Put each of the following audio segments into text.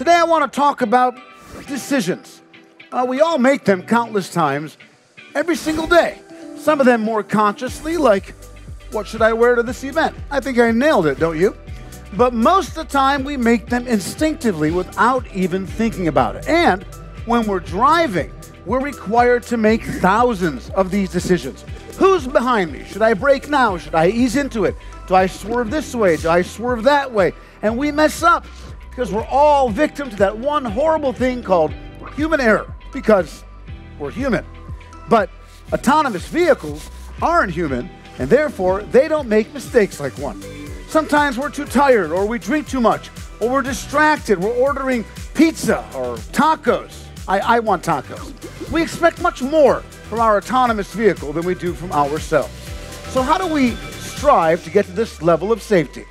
Today I want to talk about decisions. Uh, we all make them countless times every single day. Some of them more consciously, like, what should I wear to this event? I think I nailed it, don't you? But most of the time we make them instinctively without even thinking about it. And when we're driving, we're required to make thousands of these decisions. Who's behind me? Should I brake now? Should I ease into it? Do I swerve this way? Do I swerve that way? And we mess up because we're all victim to that one horrible thing called human error because we're human. But autonomous vehicles aren't human, and therefore they don't make mistakes like one. Sometimes we're too tired, or we drink too much, or we're distracted. We're ordering pizza or tacos. I, I want tacos. We expect much more from our autonomous vehicle than we do from ourselves. So, how do we strive to get to this level of safety?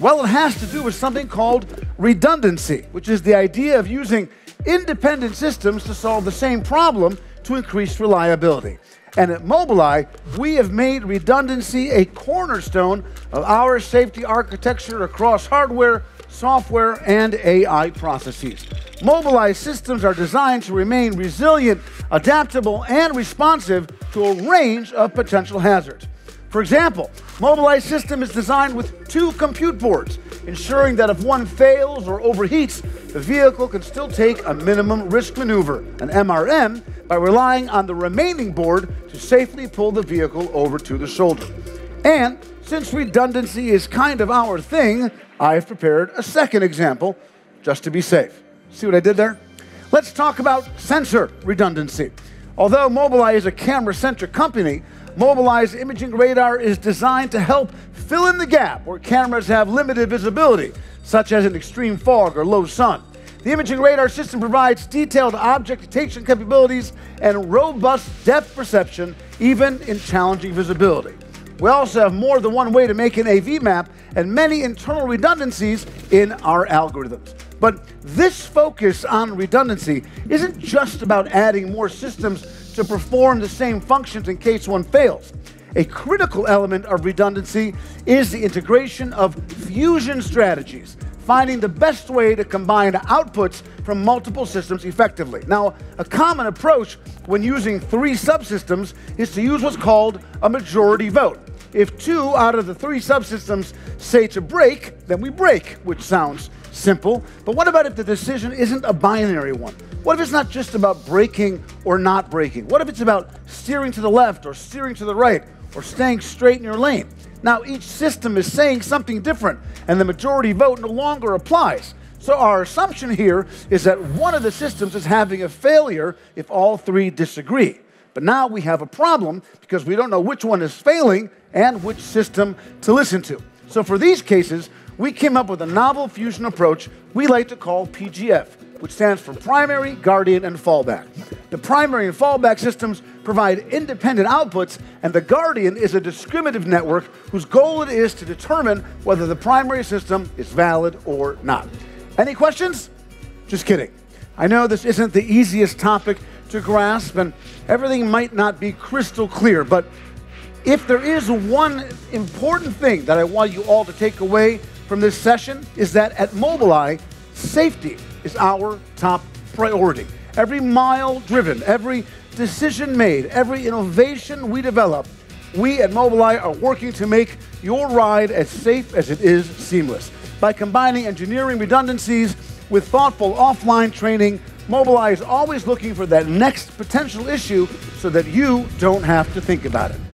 Well, it has to do with something called redundancy, which is the idea of using independent systems to solve the same problem to increase reliability. And at Mobileye, we have made redundancy a cornerstone of our safety architecture across hardware, software, and AI processes. Mobileye systems are designed to remain resilient, adaptable, and responsive to a range of potential hazards. For example, Mobileye system is designed with two compute boards, ensuring that if one fails or overheats, the vehicle can still take a minimum risk maneuver, an MRM, by relying on the remaining board to safely pull the vehicle over to the shoulder. And since redundancy is kind of our thing, I've prepared a second example just to be safe. See what I did there? Let's talk about sensor redundancy. Although Mobileye is a camera centric company, Mobileye's imaging radar is designed to help fill in the gap where cameras have limited visibility, such as in extreme fog or low sun. The imaging radar system provides detailed object detection capabilities and robust depth perception, even in challenging visibility. We also have more than one way to make an AV map and many internal redundancies in our algorithms. But this focus on redundancy isn't just about adding more systems to perform the same functions in case one fails. A critical element of redundancy is the integration of fusion strategies, finding the best way to combine outputs from multiple systems effectively. Now, a common approach when using three subsystems is to use what's called a majority vote. If two out of the three subsystems say to brake, then we brake, which sounds simple. But what about if the decision isn't a binary one? What if it's not just about braking or not braking? What if it's about steering to the left or steering to the right or staying straight in your lane? Now, each system is saying something different, and the majority vote no longer applies. So, our assumption here is that one of the systems is having a failure if all three disagree. But now we have a problem because we don't know which one is failing and which system to listen to. So, for these cases, we came up with a novel fusion approach we like to call PGF which stands for primary, guardian, and fallback. The primary and fallback systems provide independent outputs, and the guardian is a discriminative network whose goal it is to determine whether the primary system is valid or not. Any questions? Just kidding. I know this isn't the easiest topic to grasp, and everything might not be crystal clear, but if there is one important thing that I want you all to take away from this session is that at Mobileye, safety is our top priority. Every mile driven, every decision made, every innovation we develop, we at Mobileye are working to make your ride as safe as it is seamless. By combining engineering redundancies with thoughtful offline training, Mobileye is always looking for that next potential issue so that you don't have to think about it.